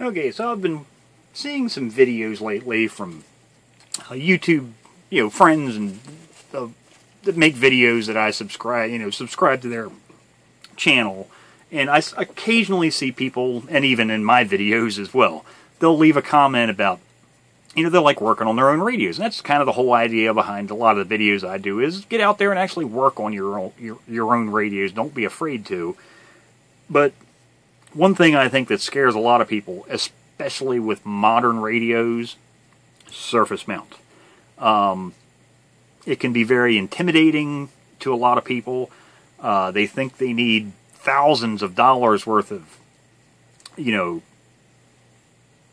Okay, so I've been seeing some videos lately from uh, YouTube, you know, friends and uh, that make videos that I subscribe, you know, subscribe to their channel, and I occasionally see people, and even in my videos as well, they'll leave a comment about, you know, they're like working on their own radios, and that's kind of the whole idea behind a lot of the videos I do is get out there and actually work on your own your, your own radios. Don't be afraid to. But one thing I think that scares a lot of people, especially with modern radios, surface mount. Um, it can be very intimidating to a lot of people. Uh, they think they need thousands of dollars worth of, you know,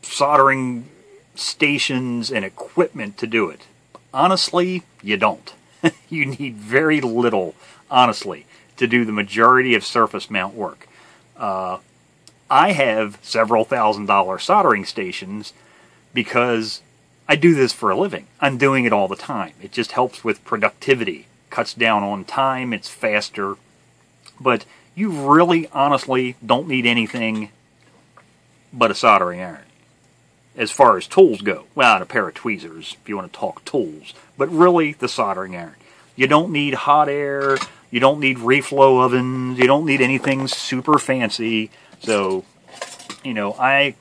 soldering stations and equipment to do it. Honestly, you don't. you need very little, honestly, to do the majority of surface mount work. Uh, I have several thousand dollar soldering stations because I do this for a living. I'm doing it all the time. It just helps with productivity, cuts down on time, it's faster. But you really, honestly, don't need anything but a soldering iron as far as tools go. Well, and a pair of tweezers if you want to talk tools. But really, the soldering iron. You don't need hot air. You don't need reflow ovens. You don't need anything super fancy. So, you know, I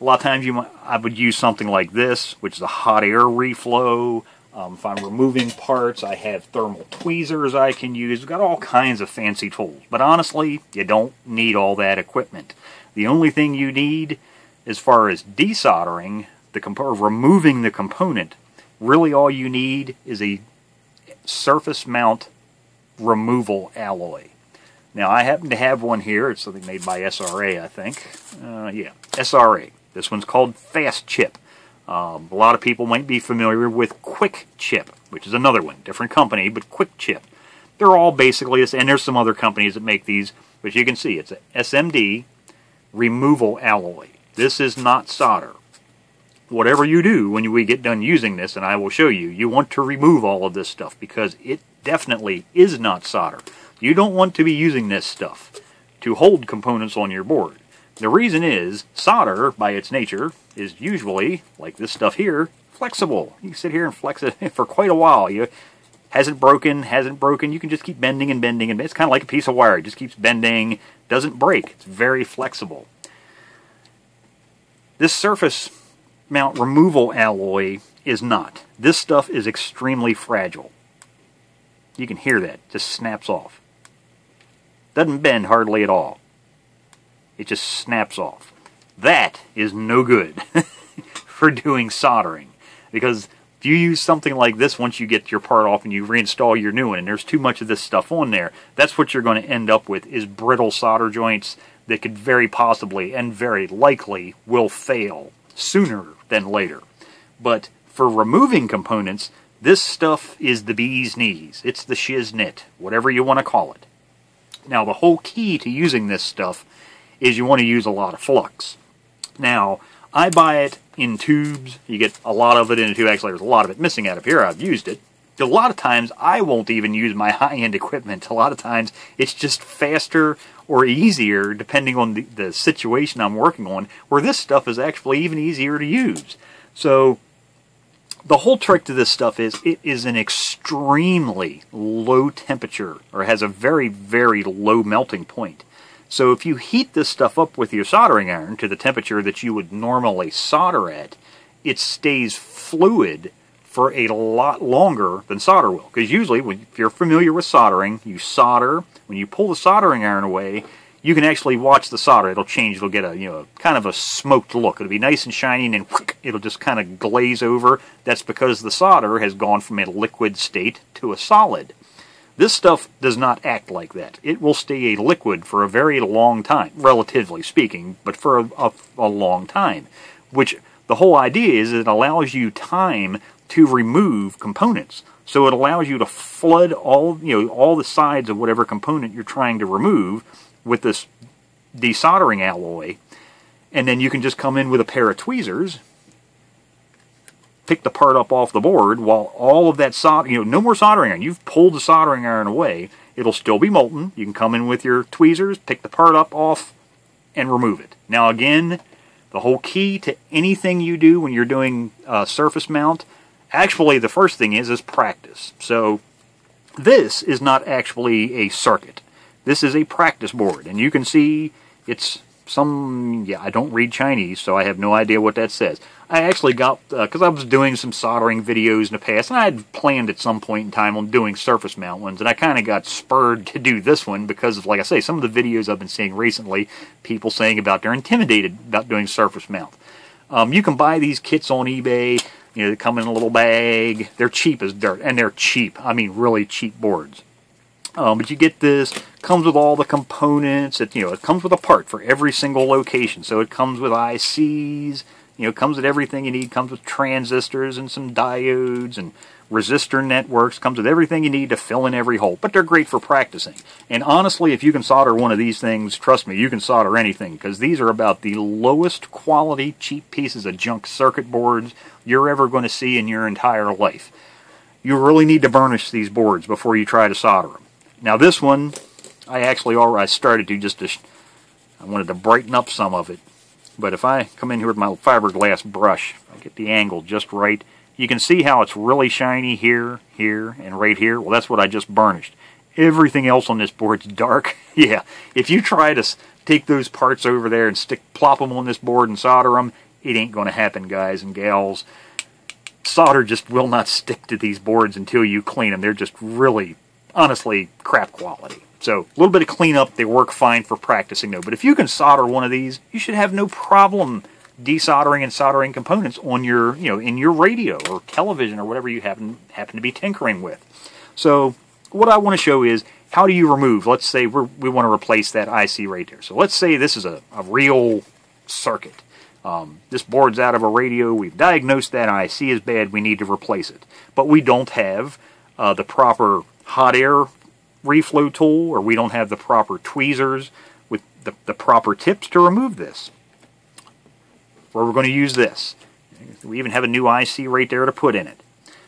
a lot of times you might, I would use something like this, which is a hot air reflow. Um, if I'm removing parts, I have thermal tweezers I can use. We've got all kinds of fancy tools. But honestly, you don't need all that equipment. The only thing you need, as far as desoldering, the comp- removing the component, really all you need is a surface mount removal alloy. Now, I happen to have one here. It's something made by SRA, I think. Uh, yeah, SRA. This one's called Fast Chip. Um, a lot of people might be familiar with Quick Chip, which is another one, different company, but Quick Chip. They're all basically this, and there's some other companies that make these, but you can see it's a SMD removal alloy. This is not solder. Whatever you do when we get done using this, and I will show you, you want to remove all of this stuff because it definitely is not solder. You don't want to be using this stuff to hold components on your board. The reason is solder, by its nature, is usually, like this stuff here, flexible. You can sit here and flex it for quite a while. You hasn't broken, hasn't broken. You can just keep bending and bending, and it's kind of like a piece of wire. It just keeps bending, doesn't break. It's very flexible. This surface mount removal alloy is not. This stuff is extremely fragile. You can hear that. It just snaps off. Doesn't bend hardly at all. It just snaps off. That is no good for doing soldering. Because if you use something like this once you get your part off and you reinstall your new one and there's too much of this stuff on there, that's what you're going to end up with is brittle solder joints that could very possibly and very likely will fail sooner than later. But for removing components, this stuff is the bee's knees. It's the shiznit, whatever you want to call it. Now, the whole key to using this stuff is you want to use a lot of flux. Now, I buy it in tubes. You get a lot of it in a tube. Actually, there's a lot of it missing out of here. I've used it. A lot of times, I won't even use my high-end equipment. A lot of times, it's just faster or easier, depending on the, the situation I'm working on, where this stuff is actually even easier to use. So, the whole trick to this stuff is it is an extremely low temperature, or has a very, very low melting point. So if you heat this stuff up with your soldering iron to the temperature that you would normally solder at, it stays fluid for a lot longer than solder will. Because usually, when, if you're familiar with soldering, you solder. When you pull the soldering iron away, you can actually watch the solder. It'll change. It'll get a you know kind of a smoked look. It'll be nice and shiny, and whoosh, it'll just kind of glaze over. That's because the solder has gone from a liquid state to a solid. This stuff does not act like that. It will stay a liquid for a very long time, relatively speaking, but for a, a, a long time. Which the whole idea is it allows you time to remove components. So it allows you to flood all you know all the sides of whatever component you're trying to remove with this desoldering alloy, and then you can just come in with a pair of tweezers, pick the part up off the board while all of that solder, you know, no more soldering iron. You've pulled the soldering iron away. It'll still be molten. You can come in with your tweezers, pick the part up off, and remove it. Now again, The whole key to anything you do when you're doing uh, surface mount, actually the first thing is, is practice. So this is not actually a circuit. This is a practice board, and you can see it's some, yeah, I don't read Chinese, so I have no idea what that says. I actually got, because uh, I was doing some soldering videos in the past, and I had planned at some point in time on doing surface mount ones, and I kind of got spurred to do this one because of, like I say, some of the videos I've been seeing recently, people saying about they're intimidated about doing surface mount. Um, you can buy these kits on eBay, you know, they come in a little bag, they're cheap as dirt, and they're cheap, I mean really cheap boards. Um, but you get this, comes with all the components, it, you know, it comes with a part for every single location, so it comes with ICs, you know, comes with everything you need. Comes with transistors and some diodes and resistor networks. Comes with everything you need to fill in every hole. But they're great for practicing. And honestly, if you can solder one of these things, trust me, you can solder anything because these are about the lowest quality, cheap pieces of junk circuit boards you're ever going to see in your entire life. You really need to burnish these boards before you try to solder them. Now this one, I actually already started to just to, I wanted to brighten up some of it but if I come in here with my fiberglass brush, I get the angle just right, you can see how it's really shiny here, here, and right here. Well, that's what I just burnished. Everything else on this board's dark. yeah, if you try to take those parts over there and stick, plop them on this board and solder them, it ain't going to happen, guys and gals. Solder just will not stick to these boards until you clean them. They're just really, honestly, crap quality. So a little bit of cleanup, they work fine for practicing though. But if you can solder one of these, you should have no problem desoldering and soldering components on your, you know, in your radio or television or whatever you happen happen to be tinkering with. So what I want to show is how do you remove, let's say we we want to replace that IC right there. So let's say this is a, a real circuit. Um, this board's out of a radio. We've diagnosed that IC is bad. We need to replace it. But we don't have uh, the proper hot air reflow tool or we don't have the proper tweezers with the, the proper tips to remove this. Where we're going to use this. We even have a new IC right there to put in it.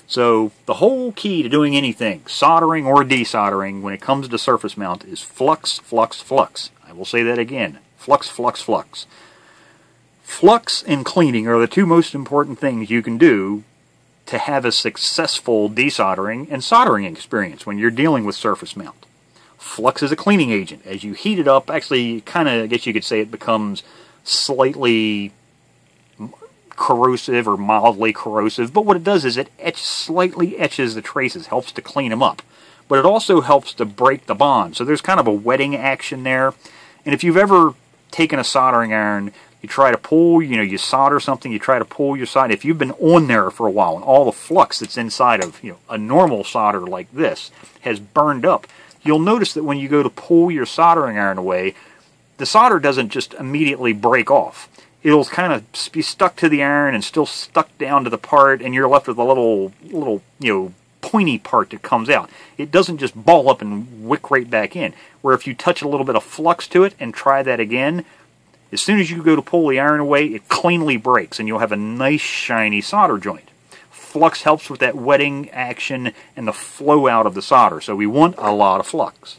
So the whole key to doing anything, soldering or desoldering, when it comes to surface mount is flux, flux, flux. I will say that again. Flux, flux, flux. Flux and cleaning are the two most important things you can do to have a successful desoldering and soldering experience when you're dealing with surface mount. Flux is a cleaning agent. As you heat it up, actually, kind of, I guess you could say it becomes slightly corrosive or mildly corrosive, but what it does is it etch, slightly etches the traces, helps to clean them up. But it also helps to break the bond. So there's kind of a wetting action there. And if you've ever taken a soldering iron you try to pull, you know, you solder something, you try to pull your side. If you've been on there for a while and all the flux that's inside of, you know, a normal solder like this has burned up, you'll notice that when you go to pull your soldering iron away, the solder doesn't just immediately break off. It'll kind of be stuck to the iron and still stuck down to the part, and you're left with a little, little, you know, pointy part that comes out. It doesn't just ball up and wick right back in. Where if you touch a little bit of flux to it and try that again, as soon as you go to pull the iron away, it cleanly breaks and you'll have a nice shiny solder joint. Flux helps with that wetting action and the flow out of the solder, so we want a lot of flux.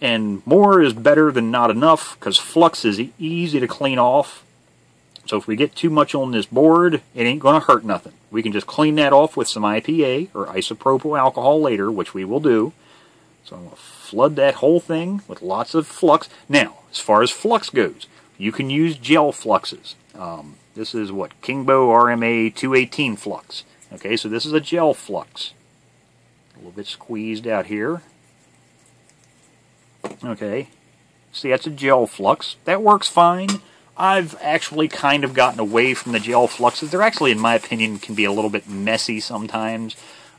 And more is better than not enough because flux is easy to clean off. So if we get too much on this board, it ain't going to hurt nothing. We can just clean that off with some IPA or isopropyl alcohol later, which we will do. So I'm going to flood that whole thing with lots of flux. Now, as far as flux goes, you can use gel fluxes. Um, this is what Kingbo RMA 218 flux. Okay, so this is a gel flux. A little bit squeezed out here. Okay, see that's a gel flux. That works fine. I've actually kind of gotten away from the gel fluxes. They're actually, in my opinion, can be a little bit messy sometimes.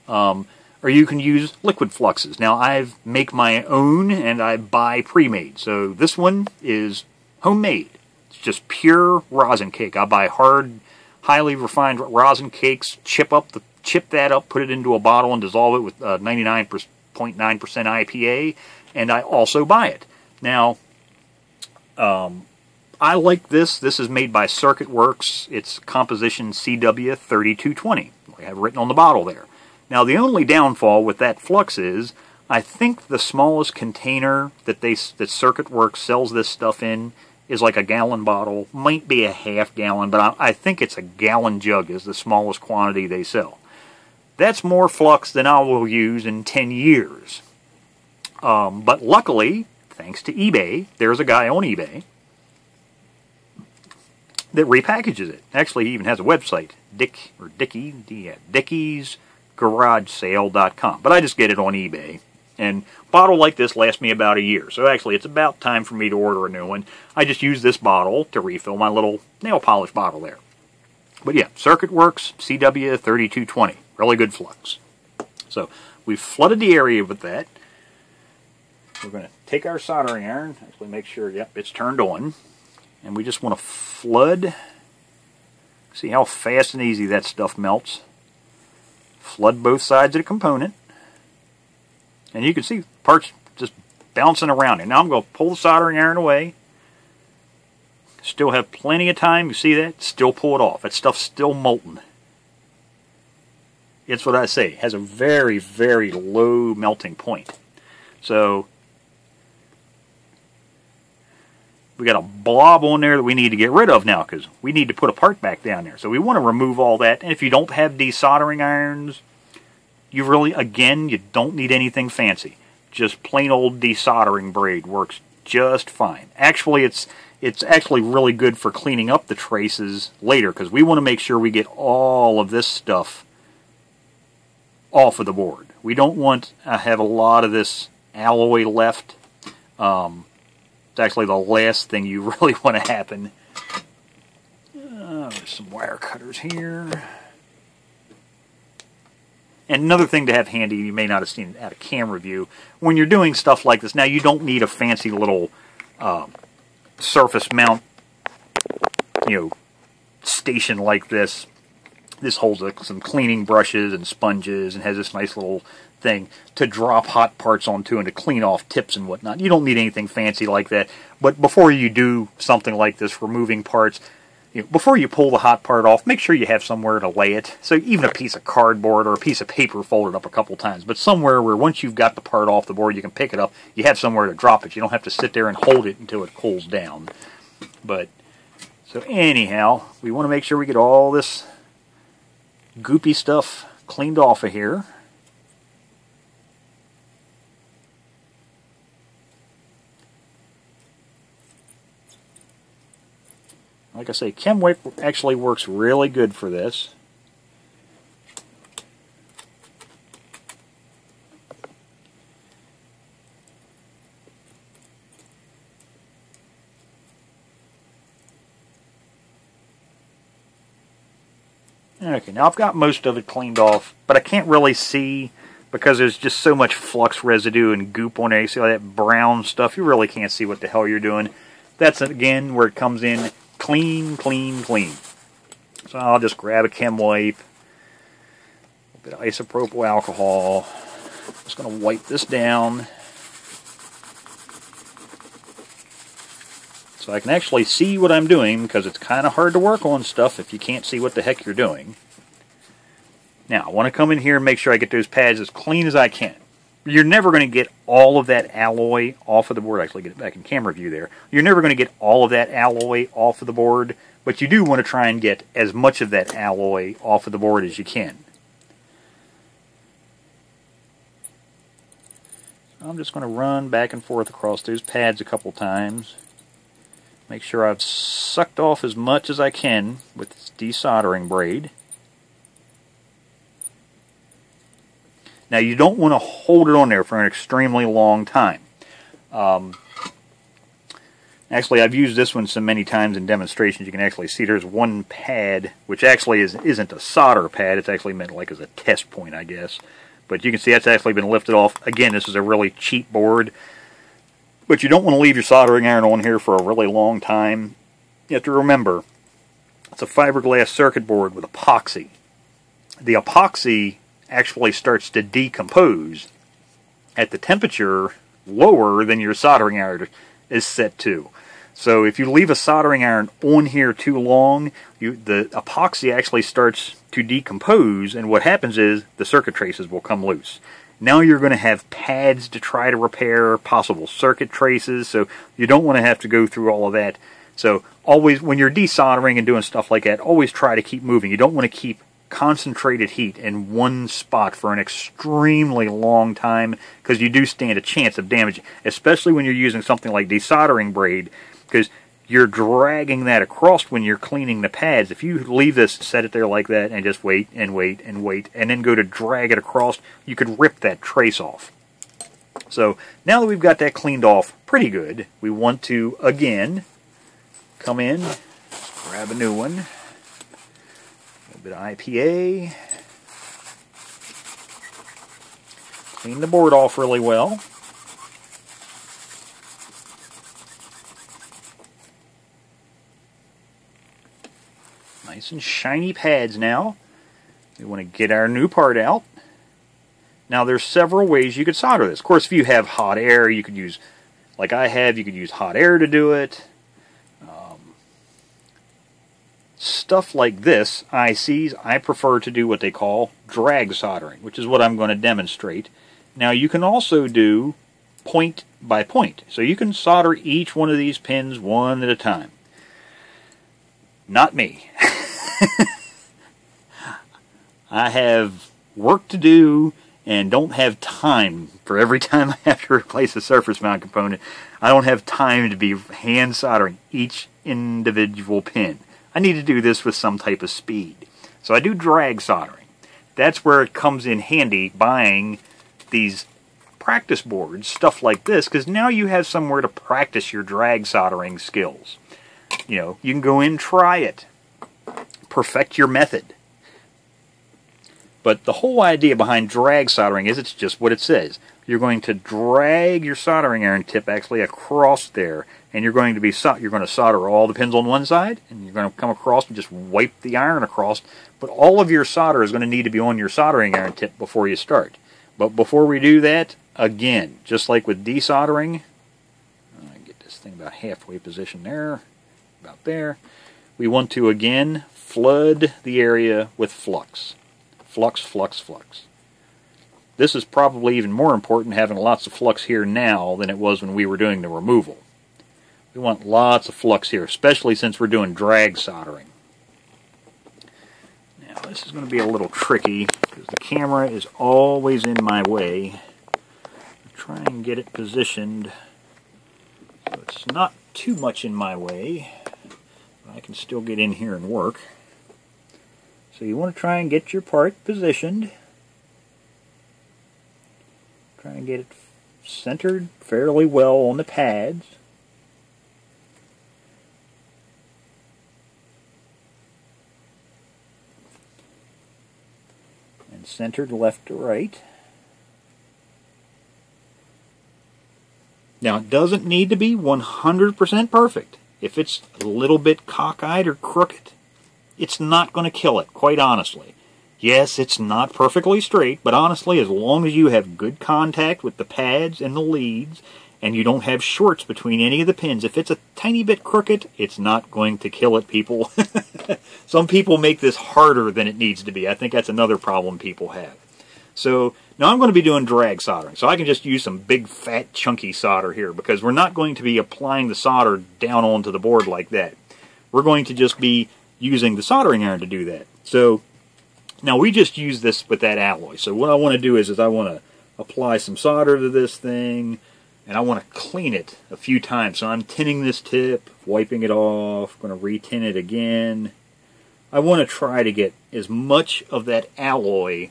Um, or you can use liquid fluxes. Now I make my own and I buy pre-made. So this one is homemade. It's just pure rosin cake. I buy hard, highly refined rosin cakes, chip up the chip that up, put it into a bottle and dissolve it with 99.9% uh, IPA, and I also buy it. Now, um, I like this. This is made by Circuit Works. It's composition CW3220. I have written on the bottle there. Now the only downfall with that flux is, I think the smallest container that they that Circuit Works sells this stuff in is like a gallon bottle, might be a half gallon, but I, I think it's a gallon jug is the smallest quantity they sell. That's more flux than I will use in 10 years. Um, but luckily, thanks to eBay, there's a guy on eBay that repackages it. Actually, he even has a website, Dick or Dickie, yeah, DickiesGarageSale.com. But I just get it on eBay. And bottle like this lasts me about a year. So actually, it's about time for me to order a new one. I just use this bottle to refill my little nail polish bottle there. But yeah, Circuit Works CW3220. Really good flux. So we've flooded the area with that. We're going to take our soldering iron, actually make sure, yep, it's turned on. And we just want to flood. See how fast and easy that stuff melts. Flood both sides of the component. And you can see parts just bouncing around. And now I'm going to pull the soldering iron away. Still have plenty of time. You see that? Still pull it off. That stuff's still molten. It's what I say. It has a very, very low melting point. So we got a blob on there that we need to get rid of now because we need to put a part back down there. So we want to remove all that. And if you don't have desoldering irons, you really, again, you don't need anything fancy. Just plain old desoldering braid works just fine. Actually, it's it's actually really good for cleaning up the traces later because we want to make sure we get all of this stuff off of the board. We don't want to have a lot of this alloy left. Um, it's actually the last thing you really want to happen. Uh, there's some wire cutters here. And another thing to have handy, you may not have seen at a camera view, when you're doing stuff like this, now you don't need a fancy little uh, surface mount, you know, station like this. This holds like, some cleaning brushes and sponges and has this nice little thing to drop hot parts onto and to clean off tips and whatnot. You don't need anything fancy like that. But before you do something like this, removing parts, you know, before you pull the hot part off, make sure you have somewhere to lay it. So even a piece of cardboard or a piece of paper folded up a couple times, but somewhere where once you've got the part off the board, you can pick it up. You have somewhere to drop it. You don't have to sit there and hold it until it cools down. But so anyhow, we want to make sure we get all this goopy stuff cleaned off of here. Like I say, Chem Wipe actually works really good for this. Okay, now I've got most of it cleaned off, but I can't really see because there's just so much flux residue and goop on there. You see all that brown stuff? You really can't see what the hell you're doing. That's, again, where it comes in clean, clean, clean. So I'll just grab a chem wipe, a bit of isopropyl alcohol. I'm Just going to wipe this down. So I can actually see what I'm doing because it's kind of hard to work on stuff if you can't see what the heck you're doing. Now, I want to come in here and make sure I get those pads as clean as I can you're never going to get all of that alloy off of the board. Actually, get it back in camera view there. You're never going to get all of that alloy off of the board, but you do want to try and get as much of that alloy off of the board as you can. I'm just going to run back and forth across those pads a couple times. Make sure I've sucked off as much as I can with this desoldering braid. Now you don't want to hold it on there for an extremely long time. Um, actually, I've used this one so many times in demonstrations. You can actually see there's one pad, which actually is, isn't a solder pad. It's actually meant like as a test point, I guess. But you can see that's actually been lifted off. Again, this is a really cheap board. But you don't want to leave your soldering iron on here for a really long time. You have to remember, it's a fiberglass circuit board with epoxy. The epoxy actually starts to decompose at the temperature lower than your soldering iron is set to. So if you leave a soldering iron on here too long, you, the epoxy actually starts to decompose, and what happens is the circuit traces will come loose. Now you're going to have pads to try to repair possible circuit traces, so you don't want to have to go through all of that. So always, when you're desoldering and doing stuff like that, always try to keep moving. You don't want to keep concentrated heat in one spot for an extremely long time because you do stand a chance of damage, especially when you're using something like desoldering braid because you're dragging that across when you're cleaning the pads. If you leave this, set it there like that, and just wait and wait and wait, and then go to drag it across, you could rip that trace off. So now that we've got that cleaned off pretty good, we want to, again, come in, grab a new one, bit of IPA, clean the board off really well. Nice and shiny pads now. We want to get our new part out. Now there's several ways you could solder this. Of course, if you have hot air, you could use, like I have, you could use hot air to do it. Um, stuff like this, ICs, I prefer to do what they call drag soldering, which is what I'm going to demonstrate. Now you can also do point by point. So you can solder each one of these pins one at a time. Not me. I have work to do and don't have time for every time I have to replace a surface mount component. I don't have time to be hand soldering each individual pin. I need to do this with some type of speed. So I do drag soldering. That's where it comes in handy buying these practice boards, stuff like this, because now you have somewhere to practice your drag soldering skills. You know, you can go in, try it, perfect your method. But the whole idea behind drag soldering is it's just what it says. You're going to drag your soldering iron tip actually across there, and you're going to be you're going to solder all the pins on one side, and you're going to come across and just wipe the iron across. But all of your solder is going to need to be on your soldering iron tip before you start. But before we do that, again, just like with desoldering, I get this thing about halfway position there, about there. We want to again flood the area with flux. Flux, flux, flux. This is probably even more important having lots of flux here now than it was when we were doing the removal. We want lots of flux here, especially since we're doing drag soldering. Now this is going to be a little tricky because the camera is always in my way. I'll try and get it positioned so it's not too much in my way. I can still get in here and work. So you want to try and get your part positioned. Try and get it centered fairly well on the pads. And centered left to right. Now, it doesn't need to be 100% perfect. If it's a little bit cockeyed or crooked, it's not going to kill it, quite honestly. Yes, it's not perfectly straight, but honestly, as long as you have good contact with the pads and the leads, and you don't have shorts between any of the pins, if it's a tiny bit crooked, it's not going to kill it, people. Some people make this harder than it needs to be. I think that's another problem people have. So now I'm going to be doing drag soldering. So I can just use some big, fat, chunky solder here because we're not going to be applying the solder down onto the board like that. We're going to just be using the soldering iron to do that. So now we just use this with that alloy. So what I want to do is, is I want to apply some solder to this thing and I want to clean it a few times. So I'm tinning this tip, wiping it off, going to retin it again. I want to try to get as much of that alloy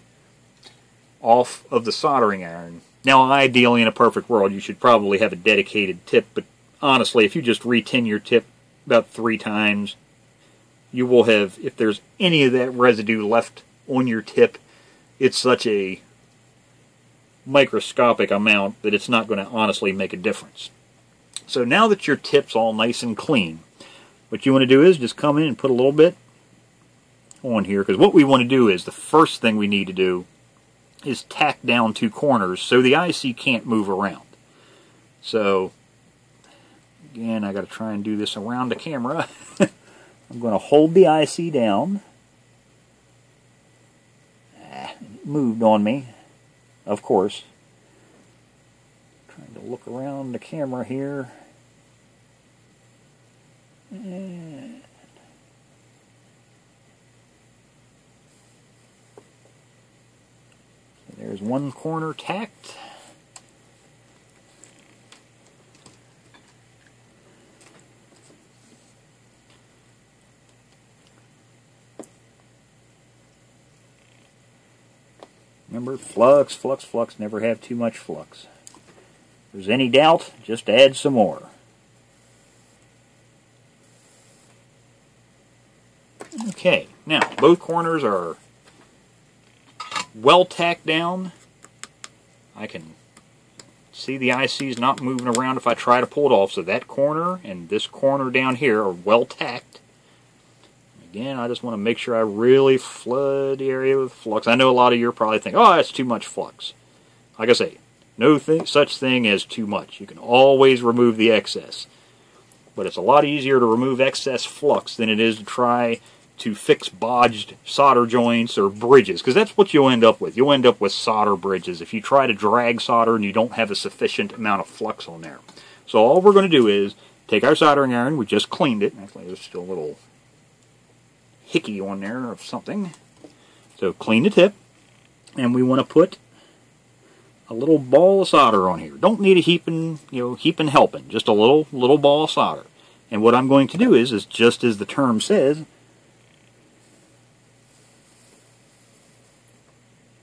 off of the soldering iron. Now, ideally, in a perfect world, you should probably have a dedicated tip, but honestly, if you just retin your tip about three times, you will have, if there's any of that residue left on your tip, it's such a microscopic amount that it's not going to honestly make a difference. So now that your tip's all nice and clean, what you want to do is just come in and put a little bit on here, because what we want to do is, the first thing we need to do is tacked down two corners so the IC can't move around. So, again, I got to try and do this around the camera. I'm going to hold the IC down. Ah, moved on me, of course. Trying to look around the camera here. There's one corner tacked. Remember, flux, flux, flux, never have too much flux. If there's any doubt, just add some more. Okay, now both corners are well tacked down. I can see the ICs not moving around if I try to pull it off. So that corner and this corner down here are well tacked. Again, I just want to make sure I really flood the area with flux. I know a lot of you are probably thinking, oh, that's too much flux. Like I say, no th such thing as too much. You can always remove the excess. But it's a lot easier to remove excess flux than it is to try to fix bodged solder joints or bridges, because that's what you'll end up with. You'll end up with solder bridges if you try to drag solder and you don't have a sufficient amount of flux on there. So all we're going to do is take our soldering iron, we just cleaned it, actually there's still a little hickey on there of something. So clean the tip, and we want to put a little ball of solder on here. Don't need a heaping, you know, heaping helping, just a little little ball of solder. And what I'm going to do is, is just as the term says,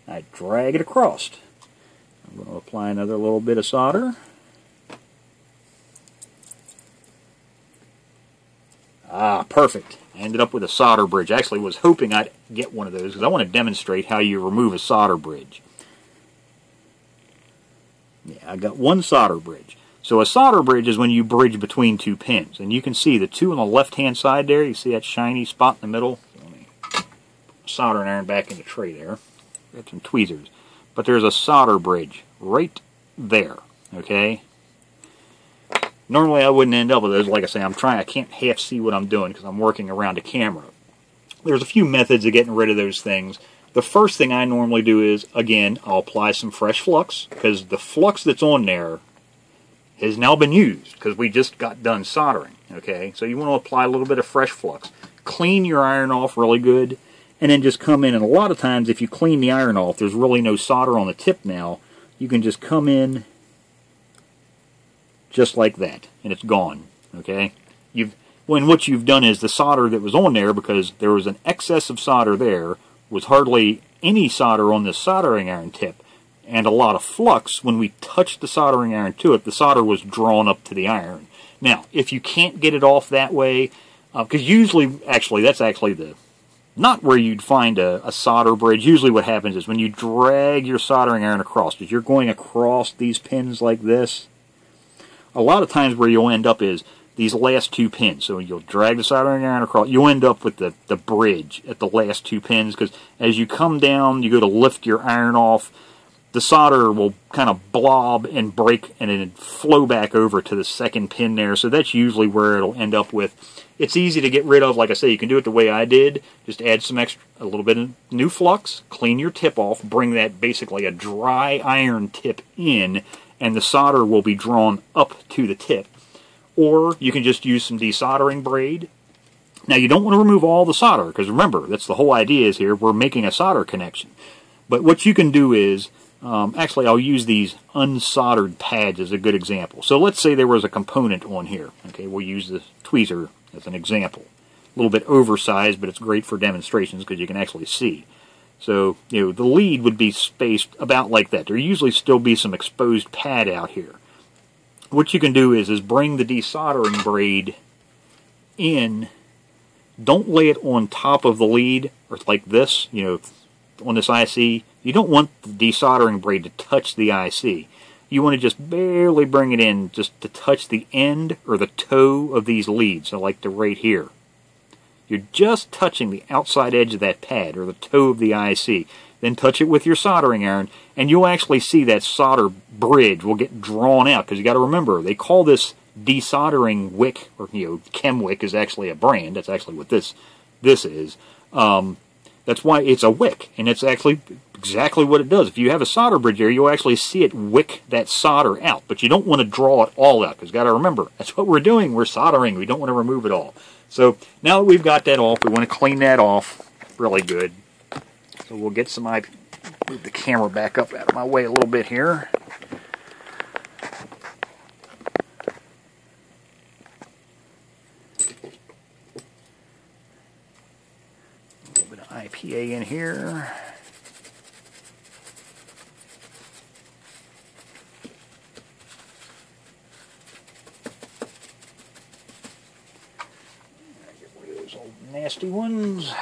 I drag it across. I'm going to apply another little bit of solder. Ah, perfect. I ended up with a solder bridge. Actually, was hoping I'd get one of those because I want to demonstrate how you remove a solder bridge. Yeah, I got one solder bridge. So a solder bridge is when you bridge between two pins. And you can see the two on the left-hand side there. You see that shiny spot in the middle? Let me soldering iron back in the tray there. Got some tweezers. But there's a solder bridge right there. Okay? Normally I wouldn't end up with those. Like I say, I'm trying. I can't half see what I'm doing because I'm working around a camera. There's a few methods of getting rid of those things. The first thing I normally do is, again, I'll apply some fresh flux because the flux that's on there has now been used because we just got done soldering. Okay, so you want to apply a little bit of fresh flux. Clean your iron off really good and then just come in. And a lot of times, if you clean the iron off, there's really no solder on the tip now. You can just come in just like that, and it's gone. Okay, you've when what you've done is the solder that was on there because there was an excess of solder there was hardly any solder on the soldering iron tip and a lot of flux when we touched the soldering iron to it the solder was drawn up to the iron now if you can't get it off that way because uh, usually actually that's actually the not where you'd find a, a, solder bridge. Usually what happens is when you drag your soldering iron across, if you're going across these pins like this, a lot of times where you'll end up is these last two pins. So you'll drag the soldering iron across, you'll end up with the, the bridge at the last two pins because as you come down, you go to lift your iron off, the solder will kind of blob and break and then flow back over to the second pin there. So that's usually where it'll end up with it's easy to get rid of. Like I say, you can do it the way I did. Just add some extra, a little bit of new flux, clean your tip off, bring that basically a dry iron tip in, and the solder will be drawn up to the tip. Or you can just use some desoldering braid. Now you don't want to remove all the solder, because remember, that's the whole idea is here, we're making a solder connection. But what you can do is, um, actually I'll use these unsoldered pads as a good example. So let's say there was a component on here. Okay, we'll use the tweezer as an example. A little bit oversized, but it's great for demonstrations because you can actually see. So, you know, the lead would be spaced about like that. There usually still be some exposed pad out here. What you can do is, is bring the desoldering braid in. Don't lay it on top of the lead, or like this, you know, on this IC. You don't want the desoldering braid to touch the IC you want to just barely bring it in just to touch the end or the toe of these leads, so like the right here. You're just touching the outside edge of that pad or the toe of the IC. Then touch it with your soldering iron, and you'll actually see that solder bridge will get drawn out. Because you got to remember, they call this desoldering wick, or you know, Chem-Wik is actually a brand. That's actually what this this is. Um, That's why it's a wick, and it's actually exactly what it does. If you have a solder bridge there, you'll actually see it wick that solder out, but you don't want to draw it all out, because got to remember, that's what we're doing. We're soldering. We don't want to remove it all. So now that we've got that off, we want to clean that off really good. So we'll get some, I move the camera back up out of my way a little bit here. IPA in here. Get rid of those old nasty ones.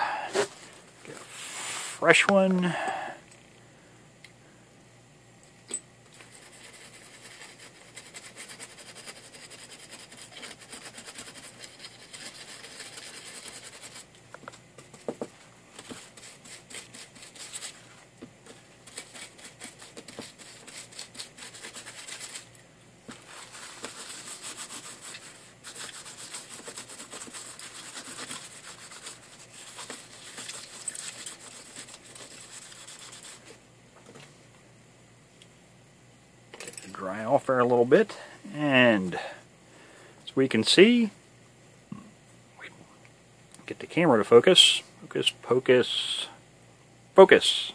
Get a fresh one. dry off there a little bit and as we can see get the camera to focus focus focus focus.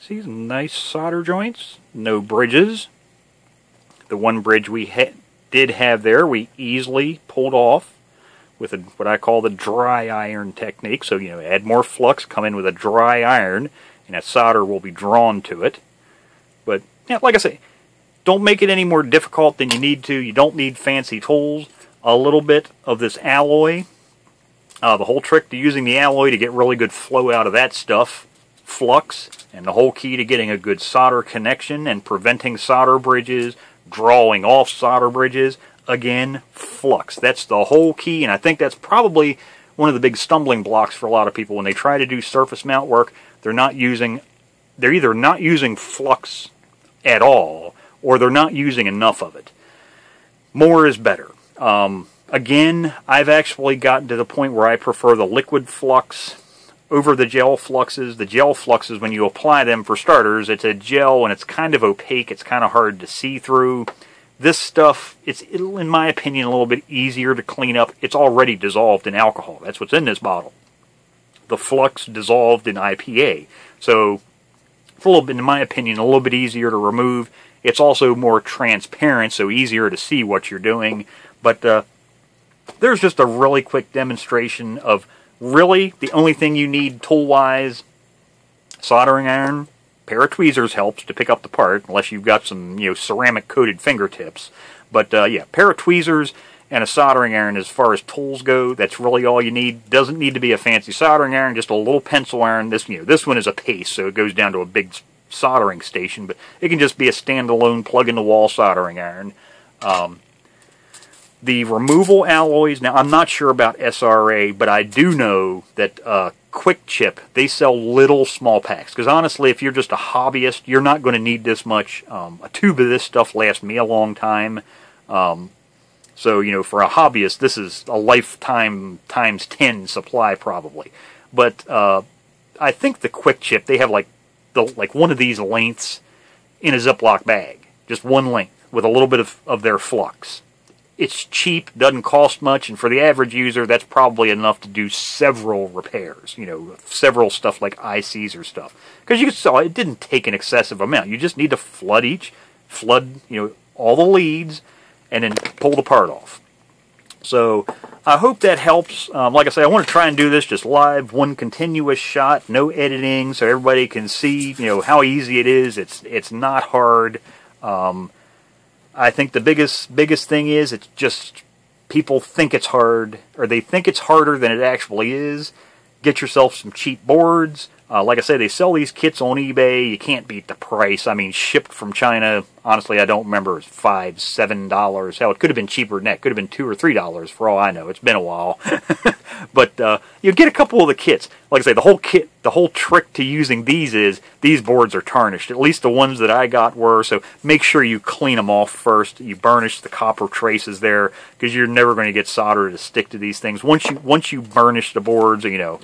See some nice solder joints? No bridges. The one bridge we ha did have there we easily pulled off with a, what I call the dry iron technique. So you know add more flux come in with a dry iron and that solder will be drawn to it yeah, like I say, don't make it any more difficult than you need to. You don't need fancy tools. A little bit of this alloy. Uh, the whole trick to using the alloy to get really good flow out of that stuff, flux, and the whole key to getting a good solder connection and preventing solder bridges, drawing off solder bridges, again, flux. That's the whole key, and I think that's probably one of the big stumbling blocks for a lot of people when they try to do surface mount work. They're not using, they're either not using flux at all, or they're not using enough of it. More is better. Um, again, I've actually gotten to the point where I prefer the liquid flux over the gel fluxes. The gel fluxes, when you apply them for starters, it's a gel and it's kind of opaque. It's kind of hard to see through. This stuff, it's in my opinion a little bit easier to clean up. It's already dissolved in alcohol. That's what's in this bottle. The flux dissolved in IPA. So a little bit, in my opinion, a little bit easier to remove. It's also more transparent, so easier to see what you're doing. But uh, there's just a really quick demonstration of really the only thing you need tool-wise, soldering iron, pair of tweezers helps to pick up the part, unless you've got some you know ceramic-coated fingertips. But uh, yeah, pair of tweezers and a soldering iron as far as tools go. That's really all you need. Doesn't need to be a fancy soldering iron, just a little pencil iron. This you know this one is a paste, so it goes down to a big soldering station, but it can just be a standalone plug-in-the-wall soldering iron. Um, the removal alloys, now I'm not sure about SRA, but I do know that uh, Quick Chip, they sell little small packs. Because honestly, if you're just a hobbyist, you're not going to need this much. Um, a tube of this stuff lasts me a long time. Um, so, you know, for a hobbyist, this is a lifetime times 10 supply probably. But uh, I think the Quick Chip, they have like the like one of these lengths in a Ziploc bag. Just one length with a little bit of, of their flux. It's cheap, doesn't cost much, and for the average user, that's probably enough to do several repairs. You know, several stuff like ICs or stuff. Because you saw it didn't take an excessive amount. You just need to flood each, flood, you know, all the leads, and then pull the part off. So I hope that helps. Um, like I say, I want to try and do this just live, one continuous shot, no editing, so everybody can see you know how easy it is. It's it's not hard. Um, I think the biggest biggest thing is it's just people think it's hard, or they think it's harder than it actually is. Get yourself some cheap boards, Uh, like I said, they sell these kits on eBay. You can't beat the price. I mean, shipped from China, honestly, I don't remember. Five, seven dollars. Hell, it could have been cheaper than that. Could have been two or three dollars for all I know. It's been a while. but uh, you get a couple of the kits. Like I say, the whole kit, the whole trick to using these is these boards are tarnished. At least the ones that I got were. So make sure you clean them off first. You burnish the copper traces there because you're never going to get solder to stick to these things. Once you once you burnish the boards, you know,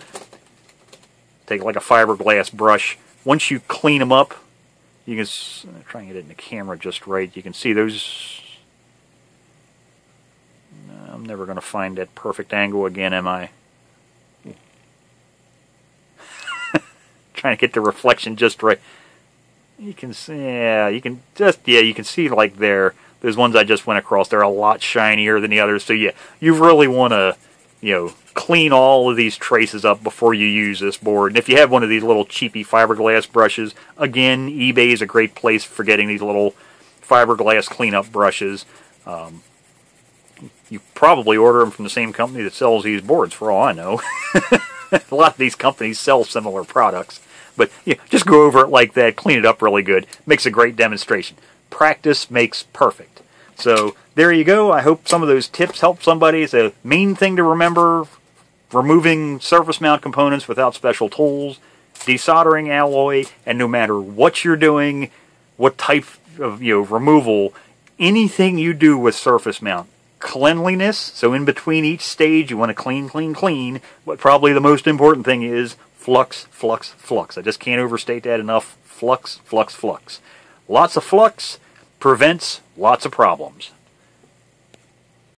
take like a fiberglass brush. Once you clean them up, you can try and get it in the camera just right. You can see those. I'm never going to find that perfect angle again, am I? trying to get the reflection just right. You can see, yeah, you can just, yeah, you can see like there, those ones I just went across, they're a lot shinier than the others. So yeah, you really want to, you know, clean all of these traces up before you use this board. And if you have one of these little cheapy fiberglass brushes, again, eBay is a great place for getting these little fiberglass cleanup brushes. Um, you probably order them from the same company that sells these boards, for all I know. a lot of these companies sell similar products. But yeah, just go over it like that, clean it up really good. Makes a great demonstration. Practice makes perfect. So there you go. I hope some of those tips help somebody. It's a main thing to remember removing surface mount components without special tools, desoldering alloy, and no matter what you're doing, what type of you know removal, anything you do with surface mount, cleanliness, so in between each stage you want to clean, clean, clean, but probably the most important thing is flux, flux, flux. I just can't overstate that enough. Flux, flux, flux. Lots of flux prevents lots of problems.